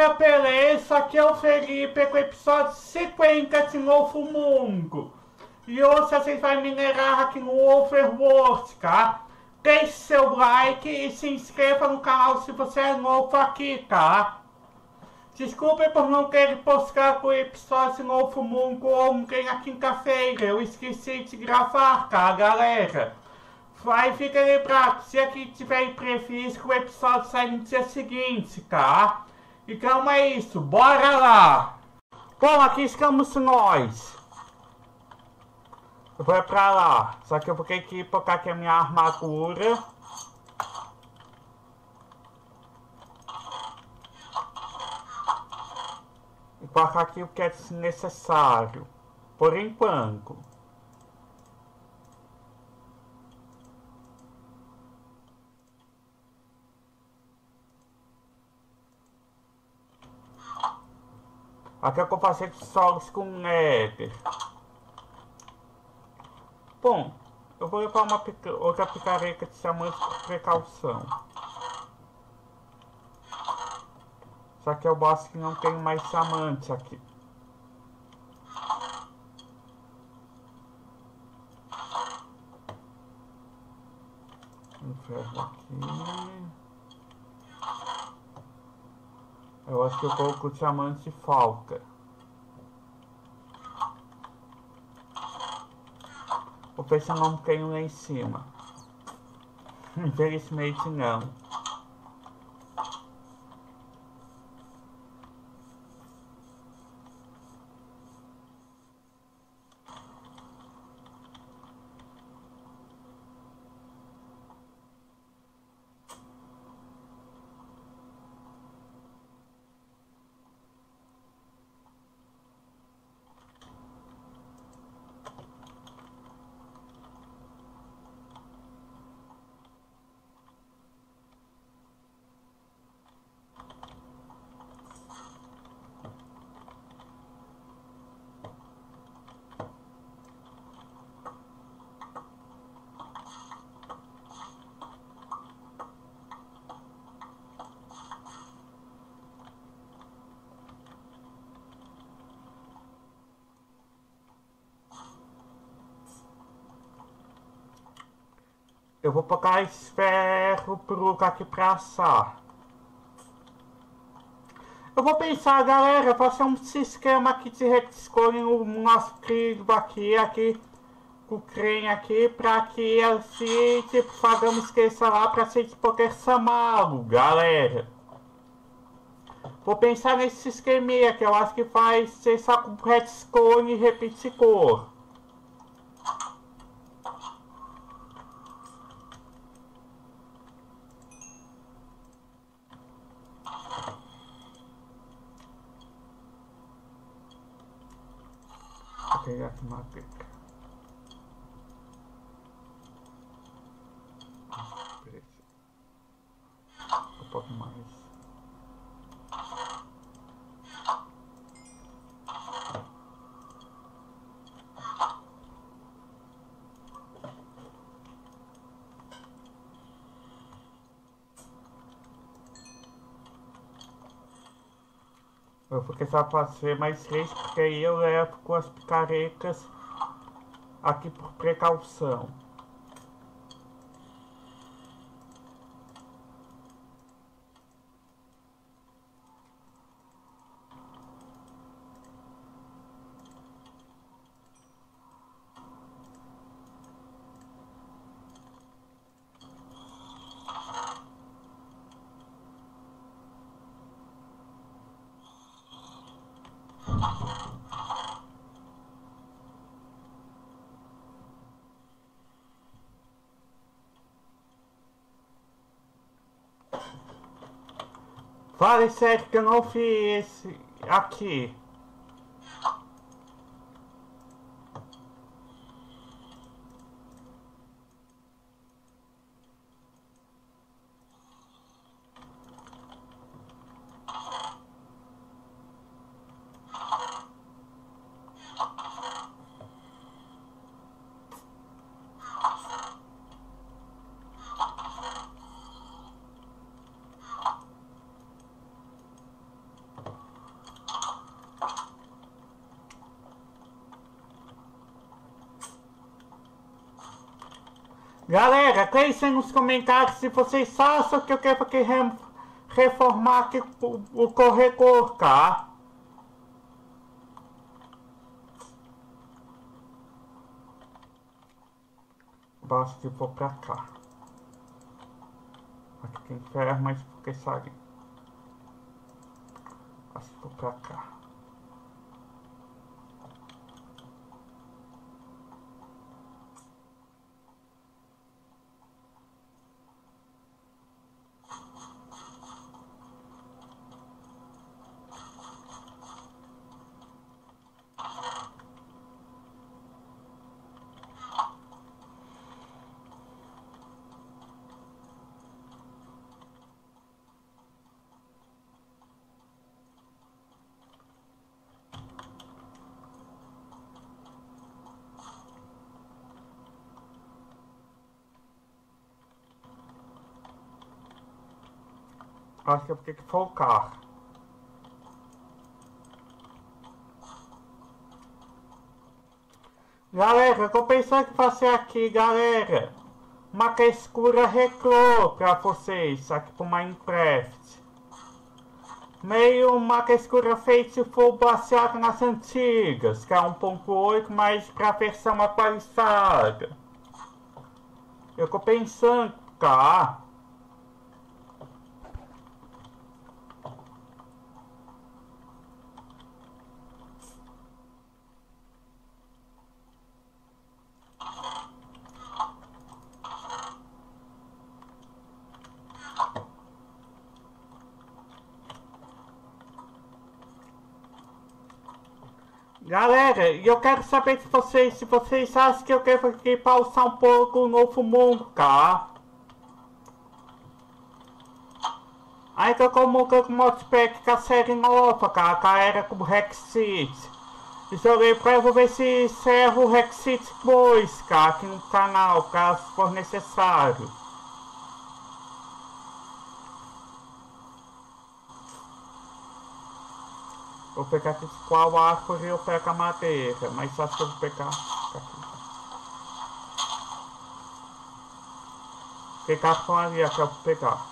galera, beleza? Aqui é o Felipe com o episódio 50 de Novo Mundo. E hoje a gente vai minerar aqui no Overworld, tá? Deixe seu like e se inscreva no canal se você é novo aqui, tá? Desculpe por não querer postar o episódio de Novo Mundo ontem na quinta-feira. Eu esqueci de gravar, tá, galera? Vai ficar lembrado, se aqui tiver previsto, o episódio sai no dia seguinte, tá? Então é isso, bora lá! Bom, aqui estamos nós. Eu vou pra lá, só que eu vou ter que colocar aqui a minha armadura. E colocar aqui o que é necessário, por enquanto. Aqui é o capacete solos com Nether. Bom, eu vou levar uma pica outra picareta de diamante por precaução. Só que eu boss que não tem mais diamantes aqui. Um aqui. Eu acho que eu coloco o diamante falta. Se eu não tenho lá em cima. Infelizmente não. Eu vou colocar esse ferro pro aqui pra assar. Eu vou pensar, galera, fazer um esquema aqui de redescolhe no nosso trilho aqui, aqui, com o creme aqui, pra que assim, tipo, fazemos esqueça lá pra gente poder chamá-lo, galera. Vou pensar nesse esqueminha que eu acho que faz ser só com redescolhe e repetir cor. pegar aqui uma pica. Um pouco mais. Eu vou tentar fazer mais três, porque aí eu levo com as picaretas aqui por precaução. Fale que eu não fiz aqui. Galera, deixem nos comentários se vocês acham que eu quero que re reformar aqui o, o corredor, tá? Basta que for pra cá. Aqui tem ferro, mas porque sabe. Basta que for pra cá. Acho que é porque que focar. Galera, eu tô pensando em fazer aqui, galera. Uma escura retrô pra vocês, aqui pro Minecraft. Meio uma escura feita for baseado nas antigas, que é 1.8, mas pra versão atualizada. Eu tô pensando, tá? Galera, eu quero saber se vocês, se vocês acham que eu quero aqui pausar um pouco o novo mundo, tá? Aí tô com o modpack com a série nova, cara, que era com o Rexit. Joguei pra eu ver se encerro o Rexit 2, cara, aqui no canal, caso for necessário. Vou pegar aqui qual árvore eu pego a madeira, mas acho que eu vou pegar aqui. Pegar com ali, que eu vou pegar.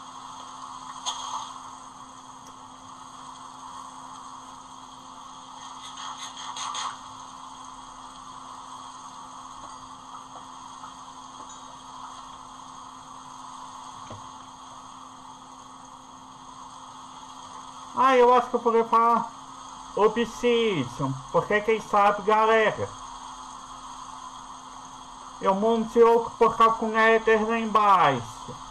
Ah, eu acho que eu poderia falar Obsidian, porque quem sabe, galera, eu montei o portal com Ether lá embaixo.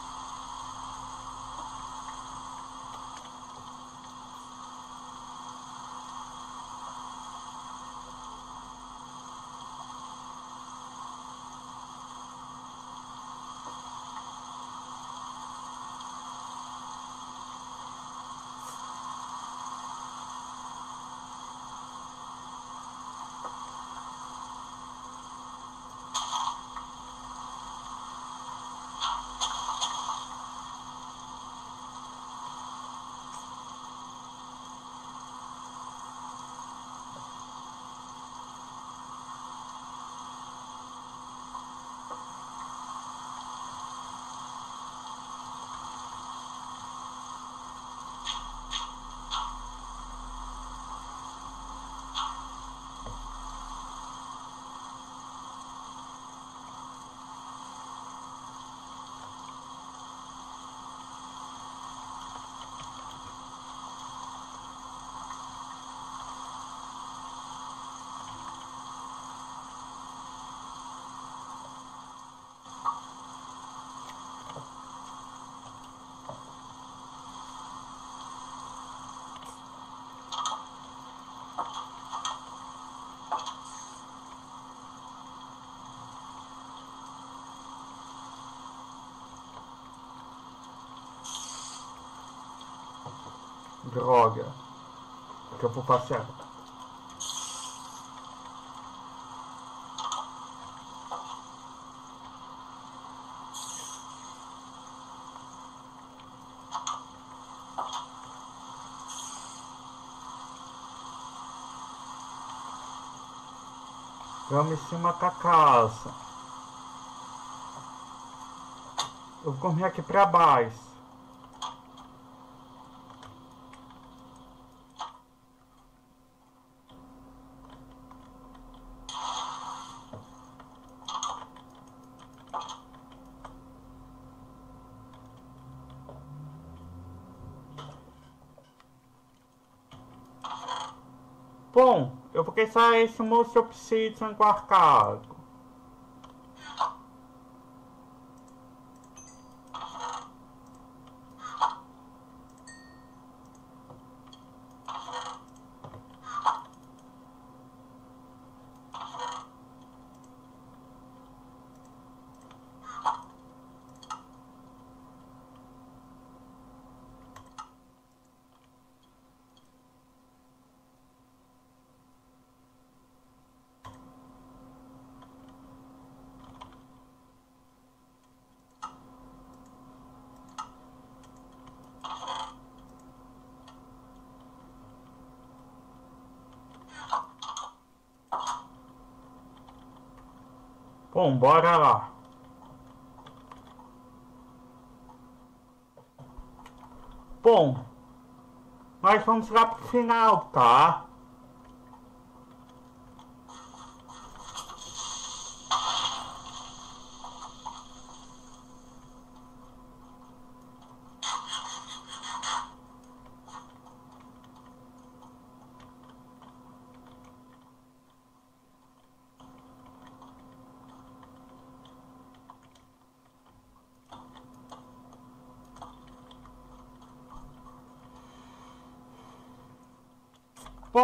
Droga. Que eu vou passear. Vamos em cima da casa. Eu vou correr aqui pra baixo. Bom, eu vou pensar esse moço obsidian guardado. Bom, bora lá. Bom, nós vamos lá pro final, tá?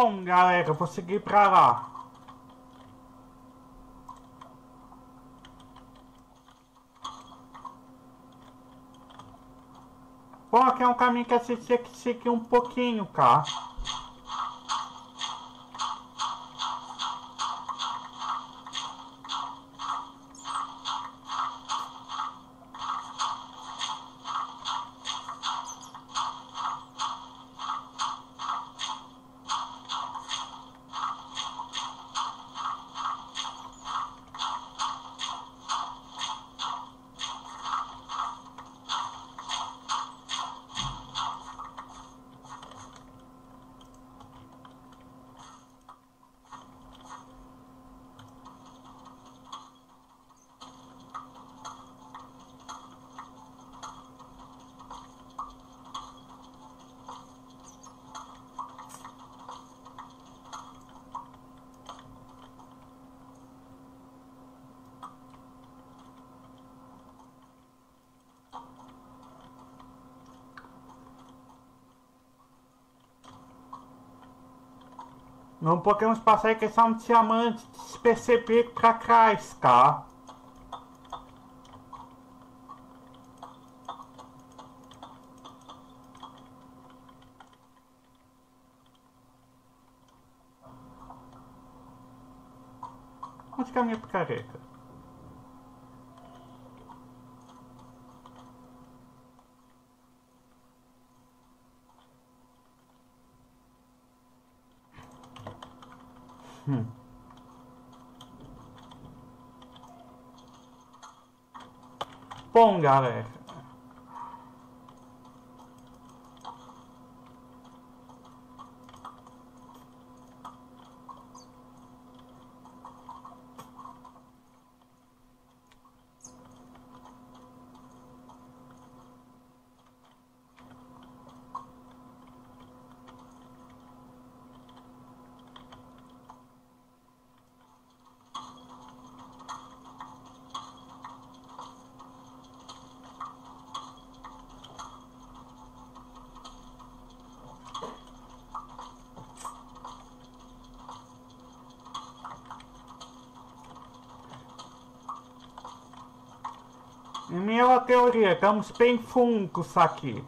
Bom, galera, eu vou seguir pra lá. Bom, aqui é um caminho que a gente tem que seguir um pouquinho, tá? Não podemos passar a questão de diamante perceber pra trás, tá? Onde que é a minha picareta? Bom, galera. Em minha teoria, estamos bem fungos aqui.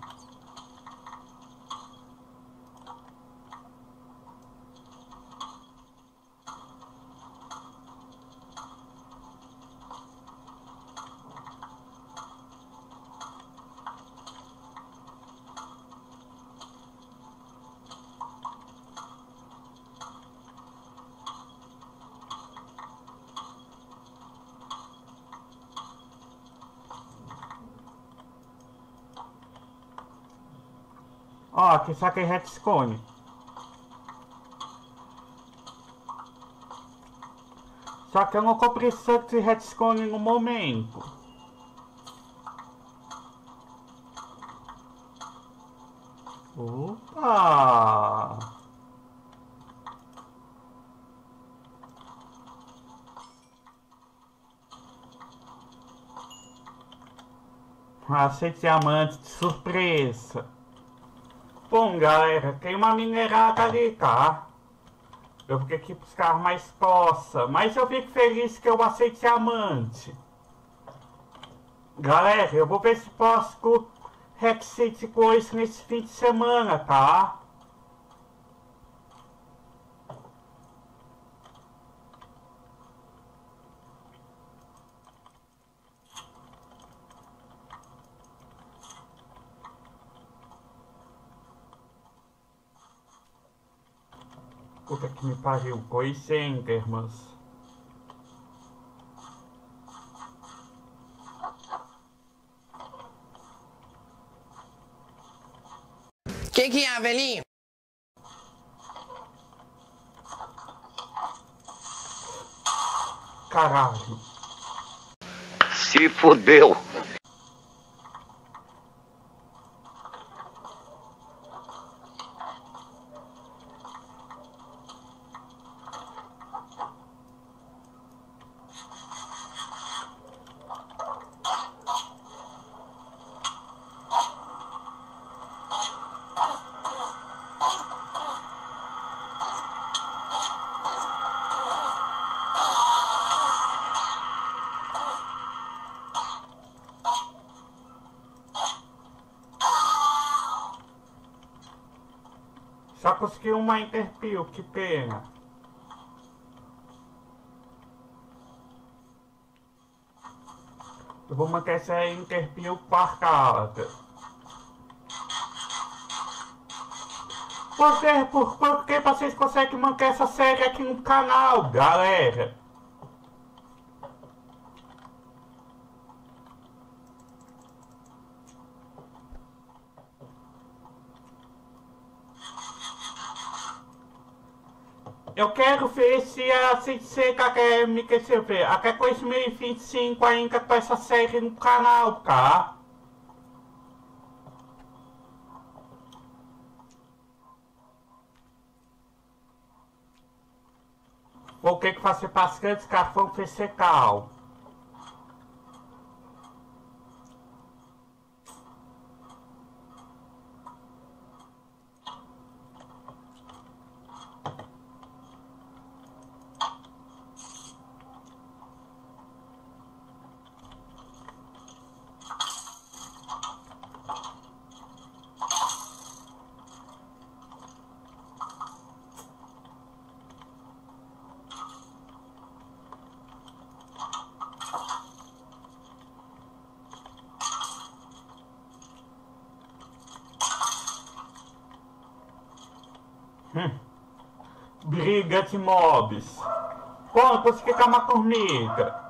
Saquei retcone. Só que eu não comprei Sucks e retcone no momento. Opa! Aceite diamante de surpresa. Bom, galera, tem uma minerada ali, tá? Eu fiquei aqui buscar mais poça, mas eu fico feliz que eu aceite diamante. Galera, eu vou ver se posso Hexit coisa nesse fim de semana, tá? Puta que me pariu, pois sem termos. Que que é, velhinho? Caralho. Se fudeu. Consegui uma interpio, que pena. Eu vou manter essa interpio parcada. Por que, por, por que vocês conseguem manter essa série aqui no canal, galera? Eu quero ver se a Seca quer me quer ver. Até 2025 ainda com essa série no canal, tá? O que que fazer bastante carvão fecal? Briga de mobs. Pô, consegui com uma formiga.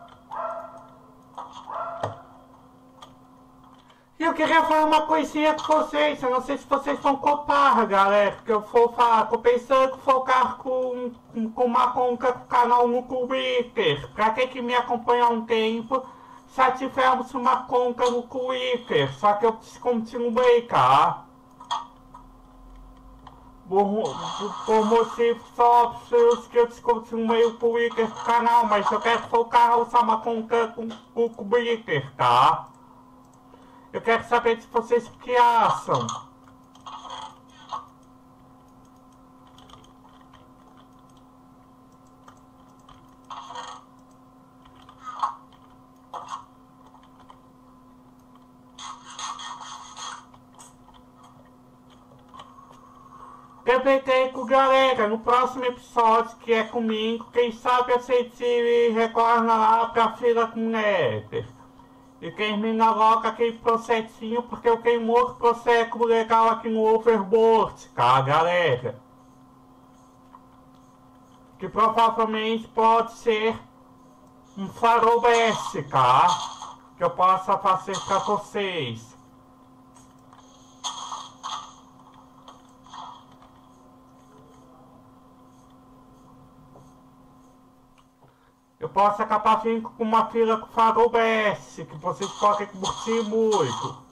Eu queria falar uma coisinha com vocês. Eu não sei se vocês vão copar, galera. Que eu vou falar. Tô pensando focar com, com uma conta com o canal no Twitter. Pra quem que me acompanha há um tempo, já tivemos uma conta no Twitter. Só que eu descontinuei, tá? Por, por motivos óbvios que eu descontinuei o Twitter do canal, mas eu quero focar uma conta com o Twitter, tá? Eu quero saber se vocês que acham. Aproveitei com galera, no próximo episódio que é comigo, quem sabe a Cetile retorna lá pra fila com Nether. E termina logo aquele processinho, porque eu tenho outro processo legal aqui no Overboard, tá galera? Que provavelmente pode ser um faroeste, tá? Que eu possa fazer pra vocês. Eu posso acabar vindo com uma fila com faroeste, que vocês podem curtir muito.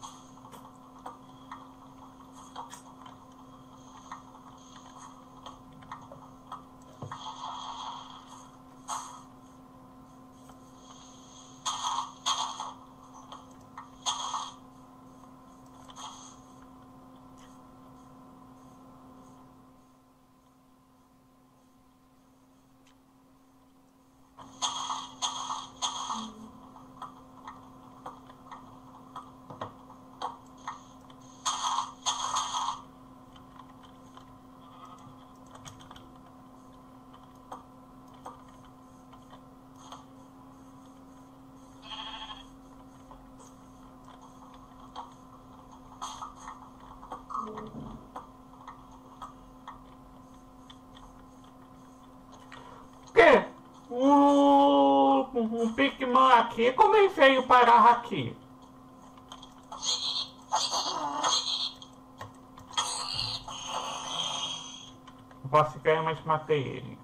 Que? Um, um Pikmin aqui? Como ele veio parar aqui? Posso ganhar, mas matei ele.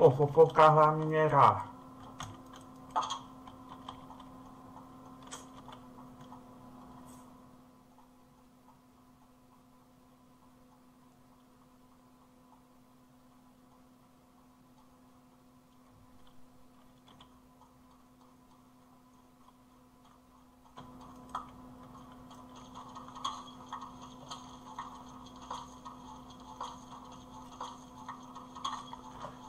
Pô, vou focar lá minerar.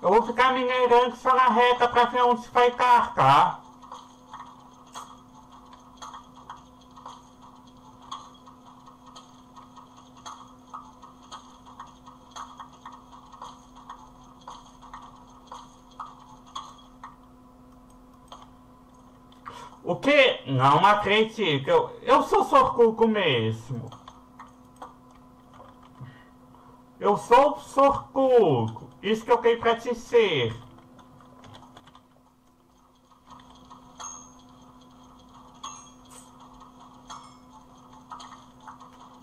Eu vou ficar minerando só na reta pra ver onde vai carcar. O que? Não acredito. Eu, eu sou sorcuco mesmo. Eu sou sorcuco. Isso que eu quero pra te ser.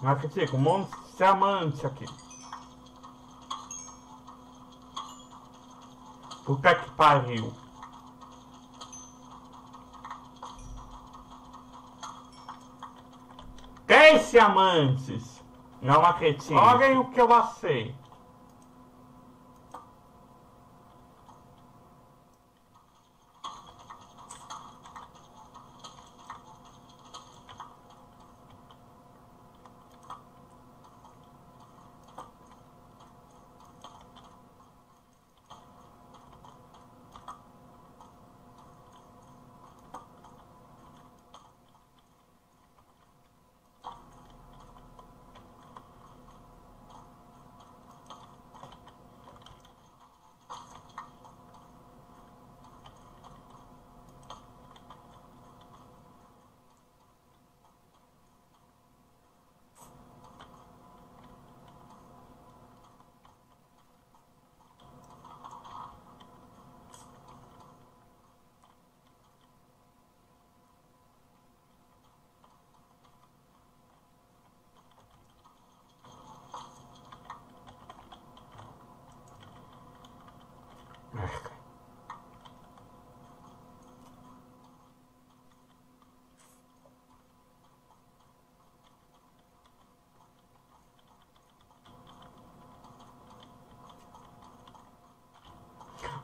Não acredito. Um monte de diamante aqui. Puta que pariu. Dez diamantes. Não acredito. Olhem o que eu achei.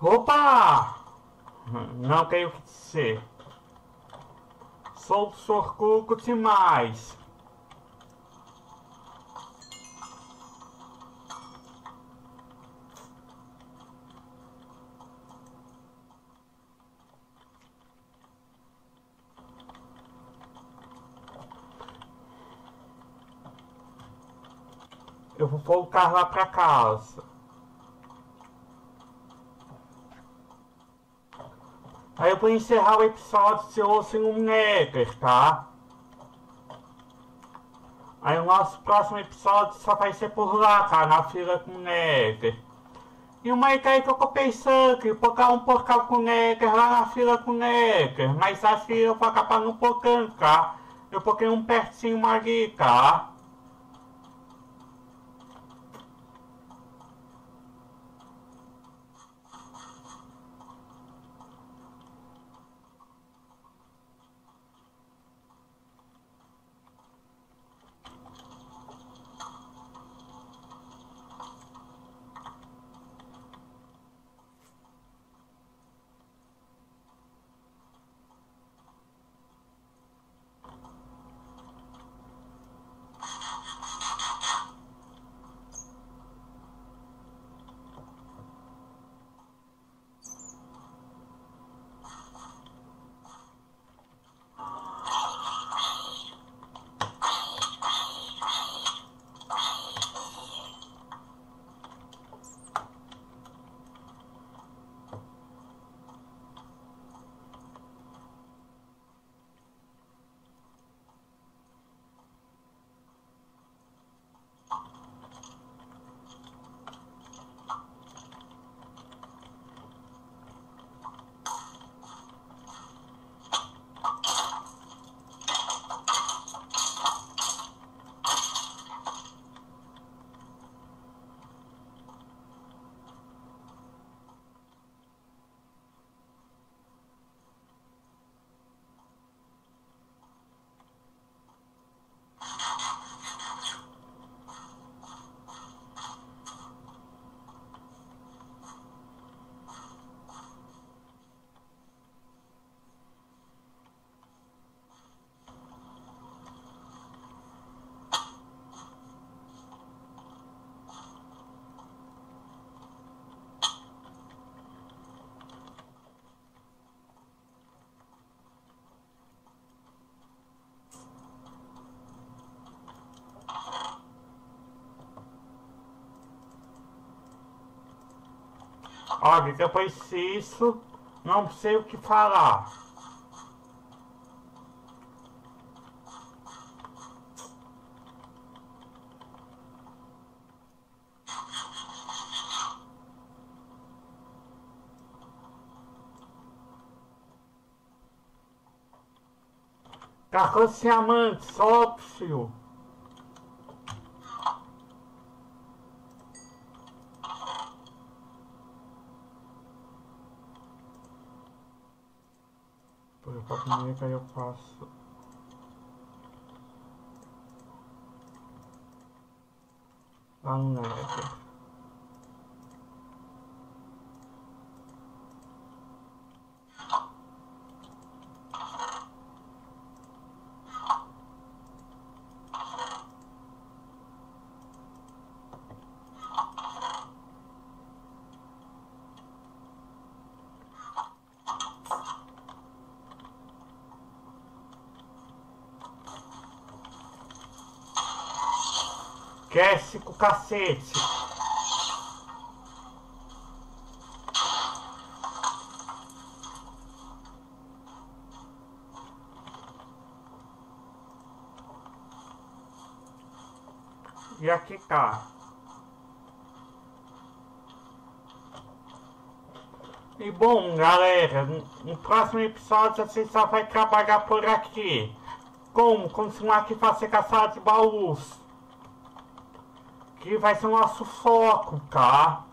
Opa! Não tenho o que dizer. Sou sorcuco demais. Eu vou voltar lá pra casa. Vou encerrar o episódio se eu sem um Necker, tá? Aí o nosso próximo episódio só vai ser por lá, tá? Na fila com o Necker. E uma ideia que eu pensando, que colocar um porcal com o lá na fila com o Necker. Mas que eu vou acabar não colocando, tá? Eu coloquei um pertinho ali, tá? Olha, depois disso, não sei o que falar. Carroça amante, sócio. Por exemplo, aí eu faço a neve. Esquece com o cacete. E aqui tá. E bom, galera, no próximo episódio você só vai trabalhar por aqui. Como continuar aqui fazer caçada de baús que vai ser o nosso foco, tá?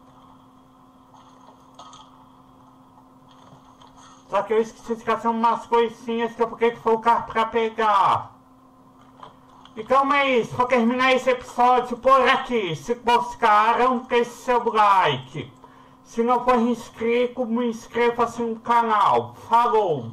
Só que eu esqueci de fazer umas coisinhas que eu fiquei focar pra pegar. Então é isso, vou terminar esse episódio por aqui. Se gostaram, deixe seu like. Se não for inscrito, me inscreva-se no canal. Falou!